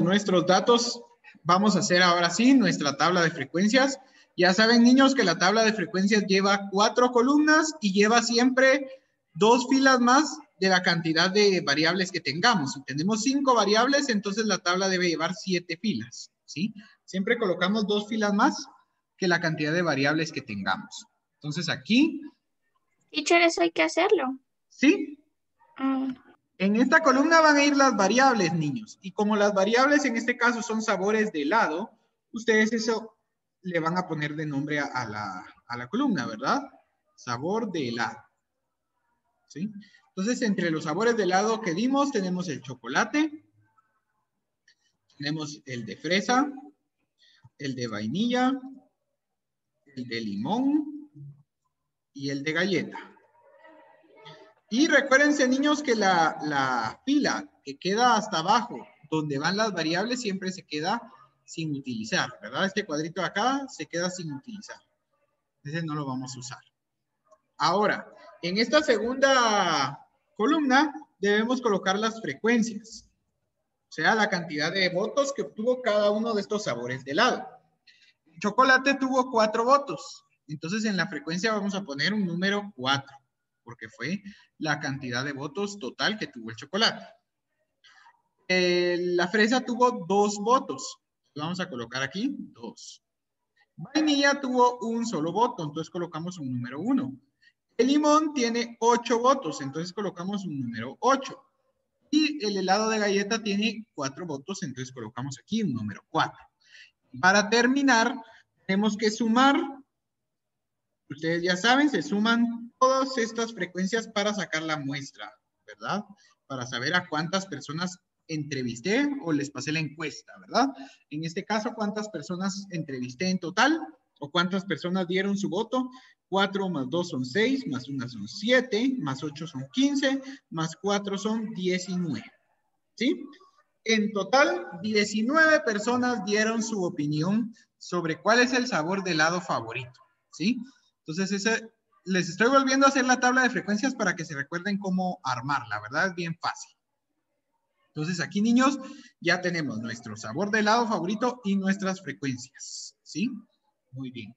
nuestros datos, vamos a hacer ahora sí nuestra tabla de frecuencias. Ya saben, niños, que la tabla de frecuencias lleva cuatro columnas y lleva siempre dos filas más de la cantidad de variables que tengamos. Si tenemos cinco variables, entonces la tabla debe llevar siete filas, ¿sí? Siempre colocamos dos filas más que la cantidad de variables que tengamos. Entonces aquí... Teacher, eso hay que hacerlo. Sí. Ah. En esta columna van a ir las variables, niños. Y como las variables en este caso son sabores de helado, ustedes eso le van a poner de nombre a, la, a la columna, ¿verdad? Sabor de helado. ¿Sí? Entonces, entre los sabores de helado que dimos, tenemos el chocolate, tenemos el de fresa, el de vainilla, el de limón y el de galleta. Y recuérdense, niños, que la, la fila que queda hasta abajo, donde van las variables, siempre se queda sin utilizar, ¿verdad? Este cuadrito de acá se queda sin utilizar. Ese no lo vamos a usar. Ahora, en esta segunda columna debemos colocar las frecuencias, o sea, la cantidad de votos que obtuvo cada uno de estos sabores de helado. chocolate tuvo cuatro votos, entonces en la frecuencia vamos a poner un número cuatro, porque fue la cantidad de votos total que tuvo el chocolate. Eh, la fresa tuvo dos votos, Vamos a colocar aquí dos. Vainilla tuvo un solo voto, entonces colocamos un número uno. El limón tiene ocho votos, entonces colocamos un número ocho. Y el helado de galleta tiene cuatro votos, entonces colocamos aquí un número cuatro. Para terminar, tenemos que sumar. Ustedes ya saben, se suman todas estas frecuencias para sacar la muestra, ¿verdad? Para saber a cuántas personas entrevisté o les pasé la encuesta, ¿verdad? En este caso, ¿cuántas personas entrevisté en total? ¿O cuántas personas dieron su voto? 4 más 2 son 6, más 1 son 7, más 8 son 15, más 4 son 19. ¿Sí? En total, 19 personas dieron su opinión sobre cuál es el sabor de helado favorito. ¿Sí? Entonces, ese, les estoy volviendo a hacer la tabla de frecuencias para que se recuerden cómo armarla, ¿verdad? Es bien fácil. Entonces aquí, niños, ya tenemos nuestro sabor de helado favorito y nuestras frecuencias, ¿sí? Muy bien.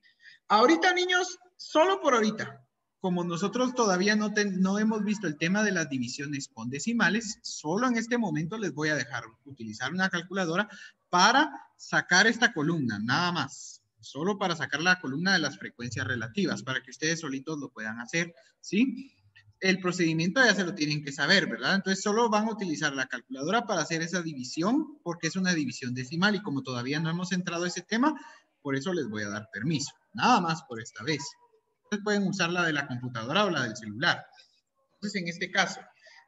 Ahorita, niños, solo por ahorita, como nosotros todavía no, no hemos visto el tema de las divisiones con decimales, solo en este momento les voy a dejar utilizar una calculadora para sacar esta columna, nada más. Solo para sacar la columna de las frecuencias relativas, para que ustedes solitos lo puedan hacer, ¿sí? el procedimiento ya se lo tienen que saber, ¿verdad? Entonces solo van a utilizar la calculadora para hacer esa división porque es una división decimal y como todavía no hemos entrado a ese tema, por eso les voy a dar permiso. Nada más por esta vez. Ustedes pueden usar la de la computadora o la del celular. Entonces en este caso,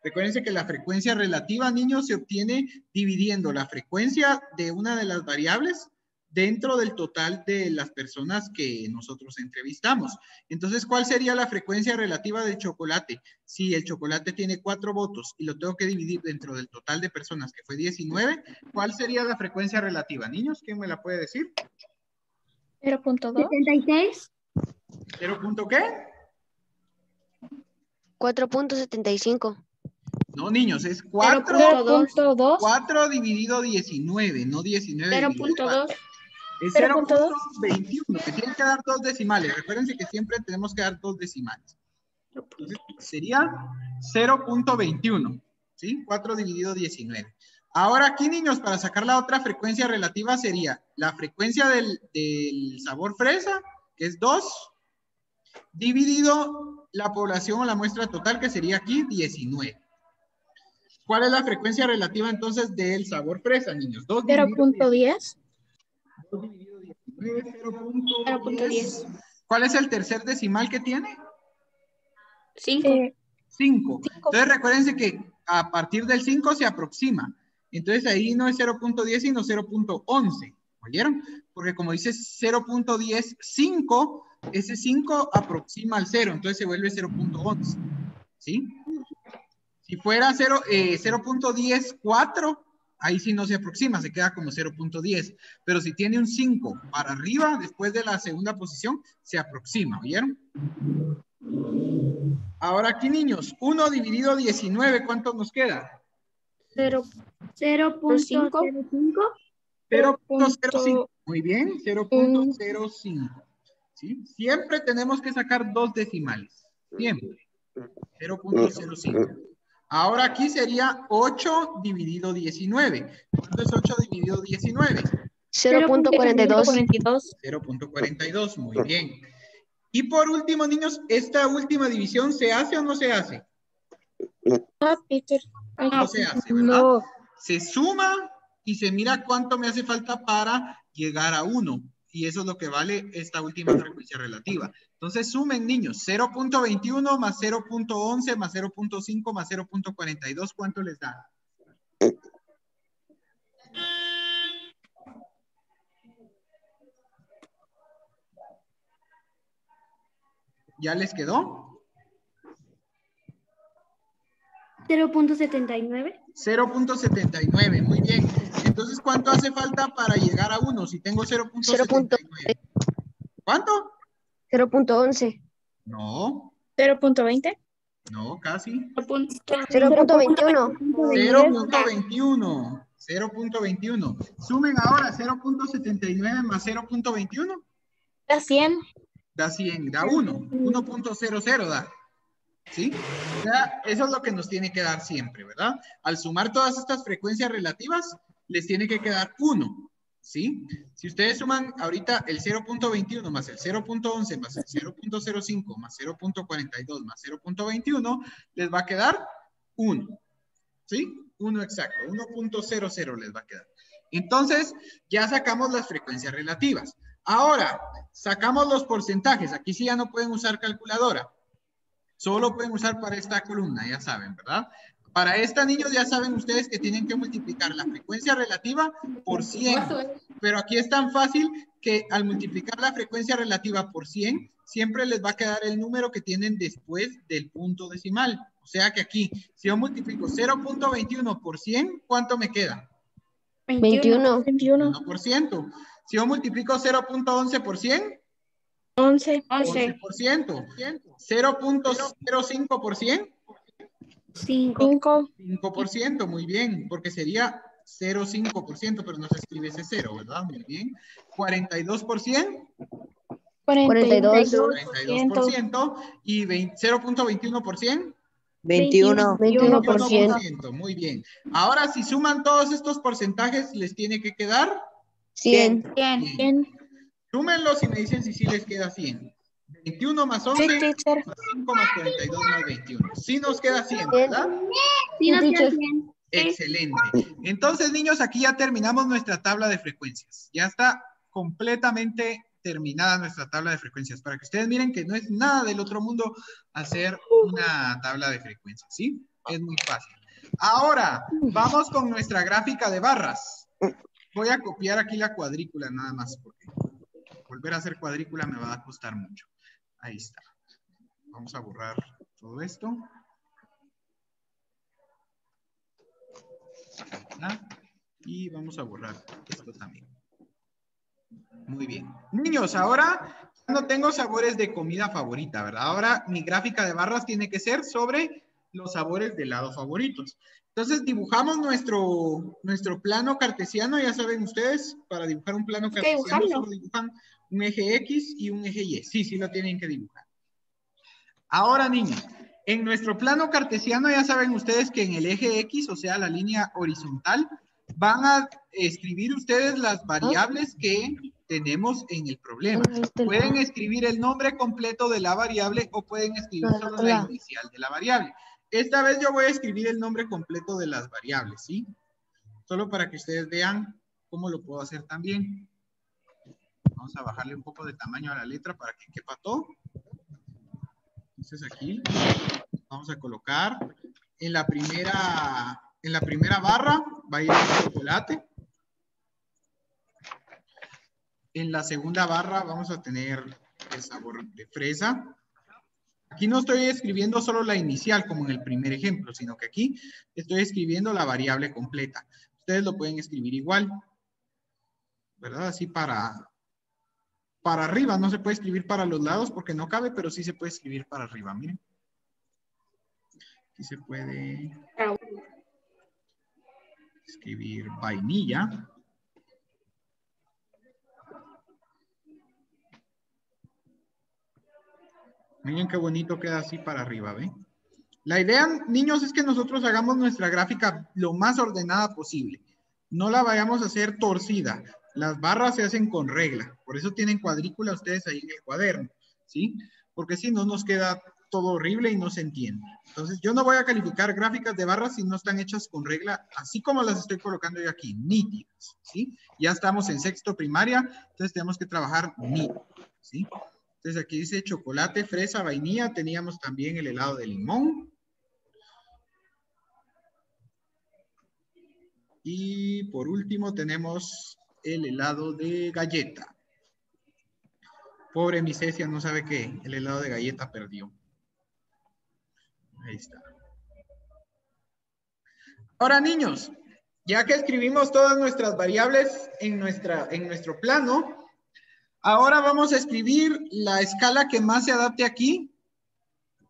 recuérdense que la frecuencia relativa, niños, se obtiene dividiendo la frecuencia de una de las variables dentro del total de las personas que nosotros entrevistamos. Entonces, ¿cuál sería la frecuencia relativa del chocolate? Si el chocolate tiene cuatro votos y lo tengo que dividir dentro del total de personas, que fue 19, ¿cuál sería la frecuencia relativa? Niños, ¿quién me la puede decir? 0.2. 76. ¿0. qué? 4.75. No, niños, es 4.2. 4 dividido 19, no 19. 0.2. Es 0.21, que tiene que dar dos decimales. Recuérdense que siempre tenemos que dar dos decimales. Entonces, sería 0.21, ¿sí? 4 dividido 19. Ahora aquí, niños, para sacar la otra frecuencia relativa sería la frecuencia del, del sabor fresa, que es 2, dividido la población o la muestra total, que sería aquí 19. ¿Cuál es la frecuencia relativa entonces del sabor fresa, niños? 0.10. 0.10. ¿Cuál es el tercer decimal que tiene? 5. 5. Entonces recuérdense que a partir del 5 se aproxima. Entonces ahí no es 0.10 sino 0.11. ¿Oyeron? Porque como dice 0.105, ese 5 aproxima al 0, entonces se vuelve 0.11. ¿Sí? Si fuera 0.104, eh, ahí sí no se aproxima, se queda como 0.10. Pero si tiene un 5 para arriba, después de la segunda posición, se aproxima, ¿oyeron? Ahora aquí, niños, 1 dividido 19, ¿cuánto nos queda? Cero. 0.05. 0.05. Muy bien, 0.05. ¿Sí? Siempre tenemos que sacar dos decimales. Siempre. 0.05. Ahora aquí sería 8 dividido 19. ¿Cuánto es 8 dividido 19? 0.42. 42. 0.42. Muy bien. Y por último, niños, ¿esta última división se hace o no se hace? Ah, Peter. No se hace, ¿verdad? No. Se suma y se mira cuánto me hace falta para llegar a 1. Y eso es lo que vale esta última frecuencia relativa. Entonces sumen, niños, 0.21 más 0.11 más 0.5 más 0.42, ¿cuánto les da? ¿Ya les quedó? 0.79. 0.79, muy bien. Entonces, ¿cuánto hace falta para llegar a 1 si tengo 0.79? ¿Cuánto? 0.11. No, 0.20. no, casi. 0.21. 0.21. 0.21. Sumen ahora 0.79 más 0.21. Da 100. Da 100, da 1. 1.00 da. ¿Sí? O sea, eso es lo que nos tiene que dar siempre, ¿verdad? Al sumar todas estas frecuencias relativas, les tiene que quedar 1. ¿Sí? Si ustedes suman ahorita el 0.21 más el 0.11 más el 0.05 más 0.42 más 0.21, les va a quedar 1. ¿Sí? 1 exacto. 1.00 les va a quedar. Entonces, ya sacamos las frecuencias relativas. Ahora, sacamos los porcentajes. Aquí sí ya no pueden usar calculadora. Solo pueden usar para esta columna, ya saben, ¿verdad? Para esta, niños, ya saben ustedes que tienen que multiplicar la frecuencia relativa por 100. Pero aquí es tan fácil que al multiplicar la frecuencia relativa por 100, siempre les va a quedar el número que tienen después del punto decimal. O sea que aquí, si yo multiplico 0.21 por 100, ¿cuánto me queda? 21. 21. 1%. Si yo multiplico 0.11 por 100, 11. 11%. 0.05 por 100, 5. 5. 5%, muy bien, porque sería 0,5%, pero no se escribe ese 0, ¿verdad? Muy bien. 42%, 42. 42%, y 20 0.21%, 21. 21%. 21%, muy bien. Ahora, si suman todos estos porcentajes, les tiene que quedar 100. 100. 100. Súmenlos y me dicen si sí les queda 100. 21 más 11, Sí, teacher. más 5 más 42 más 21. Sí nos queda 100, ¿verdad? Sí, nos queda 100. Excelente. Entonces, niños, aquí ya terminamos nuestra tabla de frecuencias. Ya está completamente terminada nuestra tabla de frecuencias. Para que ustedes miren que no es nada del otro mundo hacer una tabla de frecuencias, ¿sí? Es muy fácil. Ahora, vamos con nuestra gráfica de barras. Voy a copiar aquí la cuadrícula nada más porque volver a hacer cuadrícula me va a costar mucho. Ahí está. Vamos a borrar todo esto. ¿Ah? Y vamos a borrar esto también. Muy bien. Niños, ahora no tengo sabores de comida favorita, ¿verdad? Ahora mi gráfica de barras tiene que ser sobre los sabores de helado favoritos. Entonces dibujamos nuestro, nuestro plano cartesiano, ya saben ustedes, para dibujar un plano cartesiano solo dibujan un eje X y un eje Y. Sí, sí lo tienen que dibujar. Ahora, niños, en nuestro plano cartesiano ya saben ustedes que en el eje X, o sea, la línea horizontal, van a escribir ustedes las variables que tenemos en el problema. Pueden escribir el nombre completo de la variable o pueden escribir solo la inicial de la variable. Esta vez yo voy a escribir el nombre completo de las variables, ¿sí? Solo para que ustedes vean cómo lo puedo hacer también. Vamos a bajarle un poco de tamaño a la letra para que quepa todo. Entonces aquí vamos a colocar en la primera, en la primera barra va a ir el chocolate. En la segunda barra vamos a tener el sabor de fresa. Aquí no estoy escribiendo solo la inicial como en el primer ejemplo, sino que aquí estoy escribiendo la variable completa. Ustedes lo pueden escribir igual, ¿verdad? Así para, para arriba, no se puede escribir para los lados porque no cabe, pero sí se puede escribir para arriba, miren. Aquí se puede... Escribir vainilla. Miren qué bonito queda así para arriba, ¿ven? La idea, niños, es que nosotros hagamos nuestra gráfica lo más ordenada posible. No la vayamos a hacer torcida. Las barras se hacen con regla. Por eso tienen cuadrícula ustedes ahí en el cuaderno, ¿sí? Porque si no nos queda todo horrible y no se entiende. Entonces, yo no voy a calificar gráficas de barras si no están hechas con regla, así como las estoy colocando yo aquí, nítidas, ¿sí? Ya estamos en sexto primaria, entonces tenemos que trabajar nítido, ¿sí? Entonces, aquí dice chocolate, fresa, vainilla. Teníamos también el helado de limón. Y por último tenemos el helado de galleta. Pobre mi Cecia, no sabe que el helado de galleta perdió. Ahí está. Ahora, niños, ya que escribimos todas nuestras variables en, nuestra, en nuestro plano, ahora vamos a escribir la escala que más se adapte aquí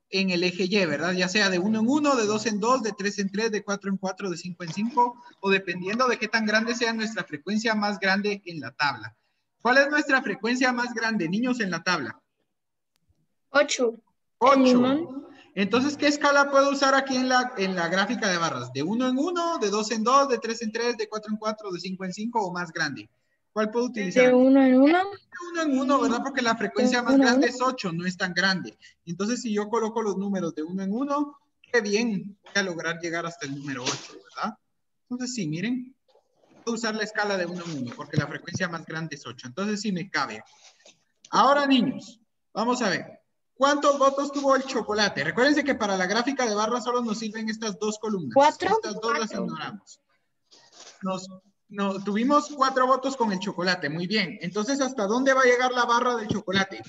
en el eje Y, ¿verdad? Ya sea de 1 en 1, de 2 en 2, de 3 en 3, de 4 en 4, de 5 en 5, o dependiendo de qué tan grande sea nuestra frecuencia más grande en la tabla. ¿Cuál es nuestra frecuencia más grande, niños, en la tabla? 8. 8. Entonces, ¿qué escala puedo usar aquí en la, en la gráfica de barras? ¿De 1 en 1, de 2 en 2, de 3 en 3, de 4 en 4, de 5 en 5 o más grande? ¿Cuál puedo utilizar? De 1 en 1. De 1 en 1, ¿verdad? Porque la frecuencia más uno grande uno. es 8, no es tan grande. Entonces, si yo coloco los números de 1 en 1, qué bien, voy a lograr llegar hasta el número 8, ¿verdad? Entonces, sí, miren, puedo usar la escala de 1 en 1, porque la frecuencia más grande es 8. Entonces, sí me cabe. Ahora, niños, vamos a ver. ¿Cuántos votos tuvo el chocolate? Recuérdense que para la gráfica de barra solo nos sirven estas dos columnas. Cuatro. Estas dos las ignoramos. Nos, no, tuvimos cuatro votos con el chocolate. Muy bien. Entonces, ¿hasta dónde va a llegar la barra del chocolate?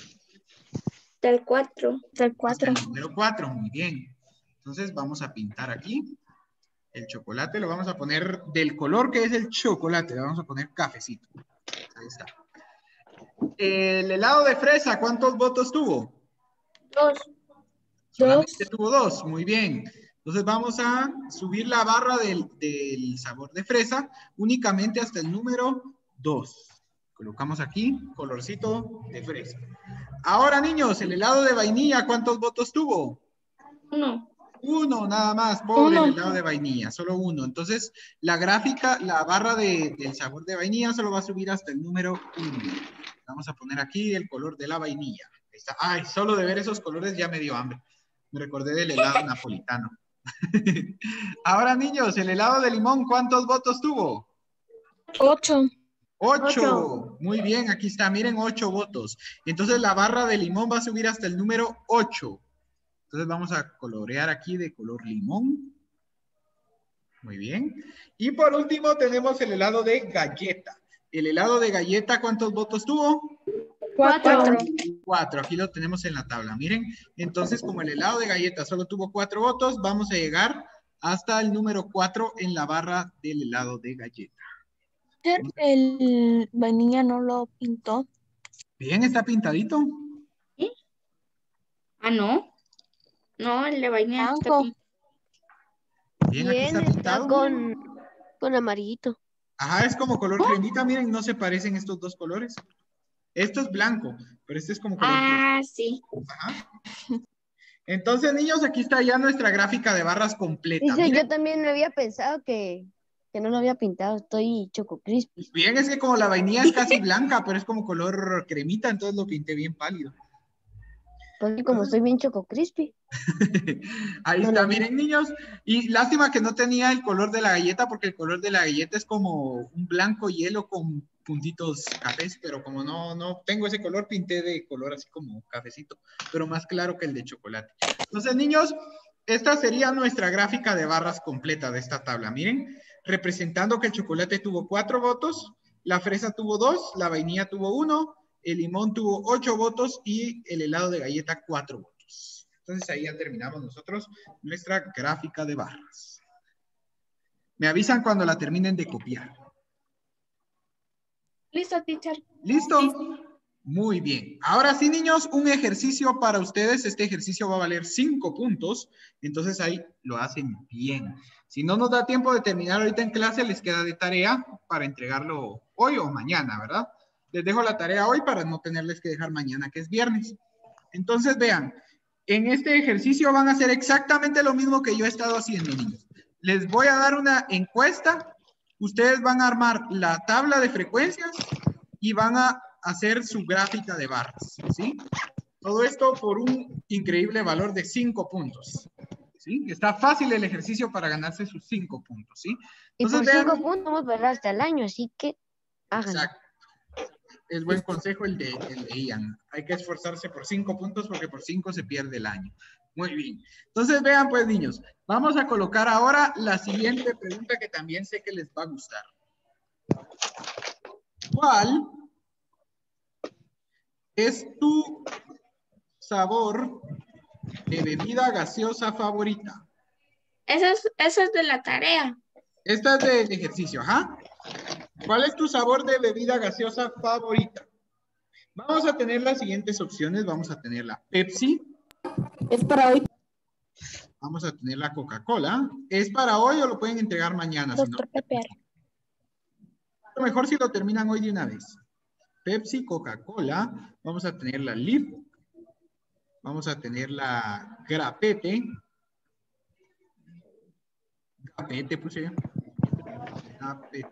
Del 4. Del Hasta 4. el número 4. Muy bien. Entonces, vamos a pintar aquí. El chocolate lo vamos a poner del color que es el chocolate. Le vamos a poner cafecito. Ahí está. El helado de fresa, ¿cuántos votos tuvo? 2. Solamente tuvo dos, muy bien. Entonces vamos a subir la barra del, del sabor de fresa únicamente hasta el número 2. Colocamos aquí colorcito de fresa. Ahora, niños, el helado de vainilla, ¿cuántos votos tuvo? 1. Uno, nada más, pobre Uno. el helado de vainilla, solo uno. Entonces, la gráfica, la barra de- del sabor de vainilla solo va a subir hasta el número 1. Vamos a poner aquí el color de la vainilla. Ahí está. Ay, solo de ver esos colores ya me dio hambre. Me recordé del helado napolitano. Ahora, niños, el helado de limón, ¿cuántos votos tuvo? 8. Ocho. Ocho. Muy bien, aquí está. Miren, ocho votos. Entonces la barra de limón va a subir hasta el número 8. Entonces vamos a colorear aquí de color limón. Muy bien. Y por último tenemos el helado de galleta. El helado de galleta, ¿cuántos votos tuvo? 4. Cuatro. Aquí lo tenemos en la tabla. Miren, entonces como el helado de galleta solo tuvo cuatro votos, vamos a llegar hasta el número 4 en la barra del helado de galleta. El vainilla no lo pintó. Bien, está pintadito. Ah, no. No, el de vainilla está Blanco. pin- Bien, aquí está está pintado. con, con amarillito. Ajá, es como color cremita, miren, no se parecen estos dos colores. Esto es blanco, pero este es como color. Ah, sí. Ajá. Entonces, niños, aquí está ya nuestra gráfica de barras completa. Dice, yo también había pensado que, que no lo había pintado. Estoy choco crispy. bien, es que como la vainilla es casi blanca, pero es como color cremita, entonces lo pinté bien pálido. Porque como estoy bien choco crispy. Ahí No está, miren, niños. Y lástima que no tenía el color de la galleta, porque el color de la galleta es como un blanco hielo con puntitos cafés, pero como no, no tengo ese color, pinté de color así como cafecito, pero más claro que el de chocolate. Entonces, niños, esta sería nuestra gráfica de barras completa de esta tabla. Miren, representando que el chocolate tuvo cuatro votos, la fresa tuvo dos, la vainilla tuvo uno, el limón tuvo ocho votos y el helado de galleta cuatro votos. Entonces ahí ya terminamos nosotros nuestra gráfica de barras. Me avisan cuando la terminen de copiar. Listo, teacher. ¿Listo? Muy bien. Ahora sí, niños, un ejercicio para ustedes. Este ejercicio va a valer cinco puntos. Entonces ahí lo hacen bien. Si no nos da tiempo de terminar ahorita en clase, les queda de tarea para entregarlo hoy o mañana, ¿verdad? Les dejo la tarea hoy para no tenerles que dejar mañana, que es viernes. Entonces, vean, en este ejercicio van a hacer exactamente lo mismo que yo he estado haciendo, niños. Les voy a dar una encuesta. Ustedes van a armar la tabla de frecuencias y van a hacer su gráfica de barras, ¿sí? Todo esto por un increíble valor de 5 puntos. ¿Sí? Está fácil el ejercicio para ganarse sus 5 puntos, ¿sí? Y por Entonces, vean- cinco puntos vamos a ver hasta el año, así que háganlo. Exacto. Es buen consejo el de, el de Ian. Hay que esforzarse por 5 puntos porque por 5 se pierde el año. Muy bien. Entonces, vean pues, niños. Vamos a colocar ahora la siguiente pregunta que también sé que les va a gustar. ¿Cuál es tu sabor de bebida gaseosa favorita? Eso es, eso es de la tarea. Esta es del ejercicio, ajá. ¿Cuál es tu sabor de bebida gaseosa favorita? Vamos a tener las siguientes opciones. Vamos a tener la Pepsi. Es para hoy. Vamos a tener la Coca-Cola. ¿Es para hoy o lo pueden entregar mañana? Si no, Doctor lo mejor si lo terminan hoy de una vez. Pepsi, Coca-Cola. Vamos a tener la Lip. Vamos a tener la Grapete. Grapete puse yo. Grapete.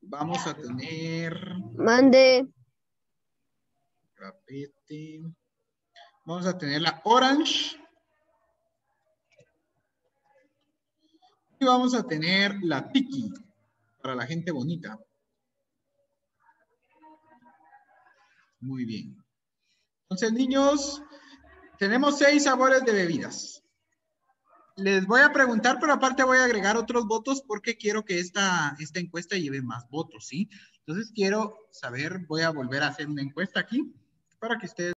Vamos a tener Mande. Vamos a tener la Orange. Y vamos a tener la Tiki para la gente bonita. Muy bien. Entonces, niños, tenemos seis sabores de bebidas. Les voy a preguntar, pero aparte voy a agregar otros votos porque quiero que esta, esta encuesta lleve más votos, ¿sí? Entonces quiero saber, voy a volver a hacer una encuesta aquí para que ustedes